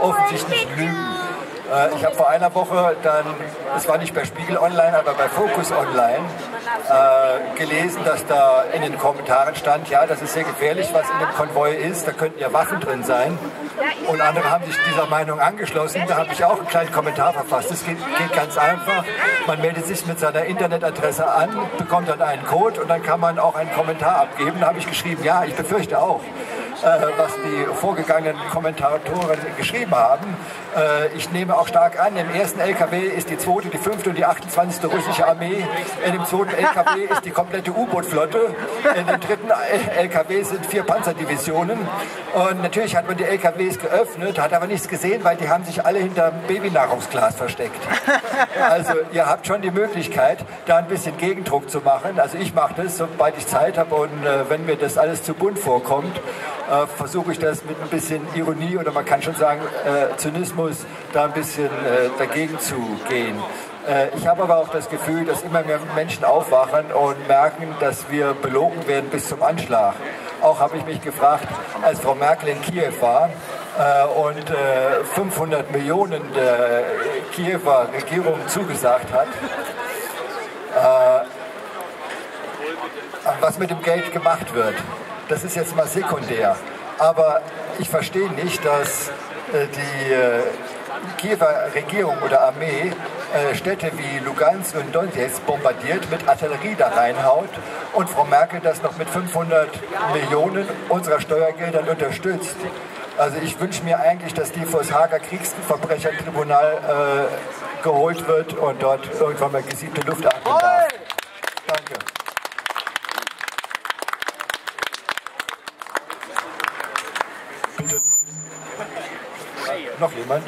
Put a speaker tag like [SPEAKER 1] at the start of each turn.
[SPEAKER 1] offensichtlich lügen. Äh, ich habe vor einer Woche dann, es war nicht bei Spiegel Online, aber bei Focus Online, äh, gelesen, dass da in den Kommentaren stand, ja, das ist sehr gefährlich, was in dem Konvoi ist, da könnten ja Waffen drin sein. Und andere haben sich dieser Meinung angeschlossen. Da habe ich auch einen kleinen Kommentar verfasst. Es geht, geht, ganz einfach. Man meldet sich mit seiner Internetadresse an, bekommt dann einen Code und dann kann man auch einen Kommentar abgeben. Da habe ich geschrieben, ja, ich befürchte auch. Äh, was die vorgegangenen Kommentatoren geschrieben haben. Äh, ich nehme auch stark an, im ersten LKW ist die zweite, die fünfte und die 28. russische Armee. In dem zweiten LKW ist die komplette U-Boot-Flotte. In dem dritten LKW sind vier Panzerdivisionen. Und natürlich hat man die LKWs geöffnet, hat aber nichts gesehen, weil die haben sich alle hinter Babynahrungsglas versteckt. Also ihr habt schon die Möglichkeit, da ein bisschen Gegendruck zu machen. Also ich mache das, sobald ich Zeit habe und äh, wenn mir das alles zu bunt vorkommt, äh, versuche ich das mit ein bisschen Ironie oder man kann schon sagen äh, Zynismus da ein bisschen äh, dagegen zu gehen. Äh, ich habe aber auch das Gefühl, dass immer mehr Menschen aufwachen und merken, dass wir belogen werden bis zum Anschlag. Auch habe ich mich gefragt, als Frau Merkel in Kiew war äh, und 500 Millionen der Kiewer Regierung zugesagt hat, was mit dem Geld gemacht wird. Das ist jetzt mal sekundär. Aber ich verstehe nicht, dass äh, die äh, Kiewer Regierung oder Armee äh, Städte wie Lugansk und Donetsk bombardiert, mit Artillerie da reinhaut und Frau Merkel das noch mit 500 Millionen unserer Steuergeldern unterstützt. Also ich wünsche mir eigentlich, dass die vor das Hager Kriegsverbrechertribunal äh, geholt wird und dort irgendwann mal gesiebte Luft atmen darf. Noch jemand?